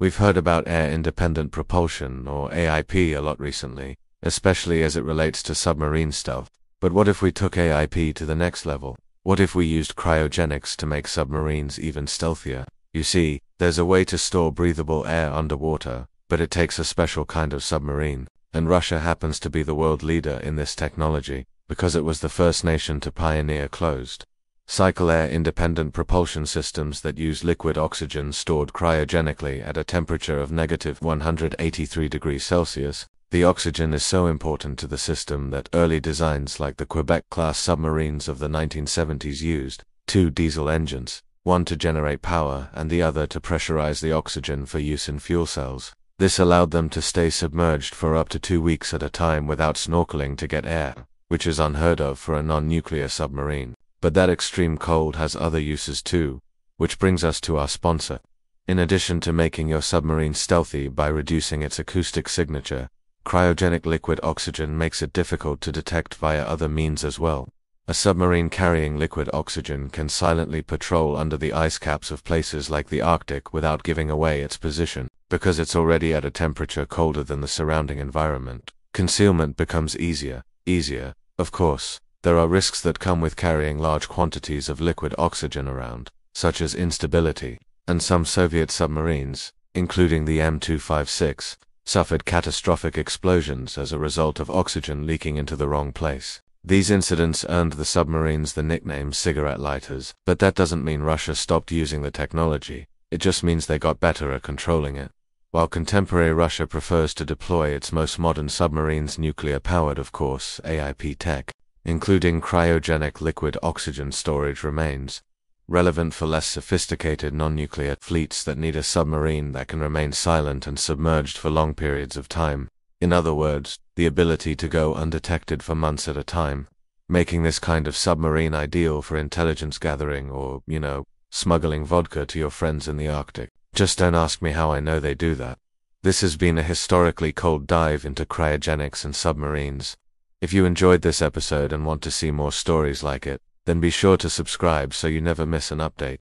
We've heard about air independent propulsion, or AIP, a lot recently, especially as it relates to submarine stuff. But what if we took AIP to the next level? What if we used cryogenics to make submarines even stealthier? You see, there's a way to store breathable air underwater, but it takes a special kind of submarine, and Russia happens to be the world leader in this technology because it was the first nation to pioneer closed cycle air independent propulsion systems that use liquid oxygen stored cryogenically at a temperature of negative 183 degrees Celsius. The oxygen is so important to the system that early designs like the Quebec class submarines of the 1970s used two diesel engines, one to generate power and the other to pressurize the oxygen for use in fuel cells. This allowed them to stay submerged for up to two weeks at a time without snorkeling to get air, which is unheard of for a non-nuclear submarine. But that extreme cold has other uses too, which brings us to our sponsor. In addition to making your submarine stealthy by reducing its acoustic signature, cryogenic liquid oxygen makes it difficult to detect via other means as well. A submarine carrying liquid oxygen can silently patrol under the ice caps of places like the Arctic without giving away its position, because it's already at a temperature colder than the surrounding environment. Concealment becomes easier, easier, of course, there are risks that come with carrying large quantities of liquid oxygen around, such as instability, and some Soviet submarines, including the M256, suffered catastrophic explosions as a result of oxygen leaking into the wrong place. These incidents earned the submarines the nickname cigarette lighters, but that doesn't mean Russia stopped using the technology, it just means they got better at controlling it. While contemporary Russia prefers to deploy its most modern submarines nuclear powered, of course, AIP tech, including cryogenic liquid oxygen storage remains, relevant for less sophisticated non-nuclear fleets that need a submarine that can remain silent and submerged for long periods of time. In other words, the ability to go undetected for months at a time, making this kind of submarine ideal for intelligence gathering or, you know, smuggling vodka to your friends in the Arctic. Just don't ask me how I know they do that. This has been a historically cold dive into cryogenics and submarines. If you enjoyed this episode and want to see more stories like it, then be sure to subscribe so you never miss an update.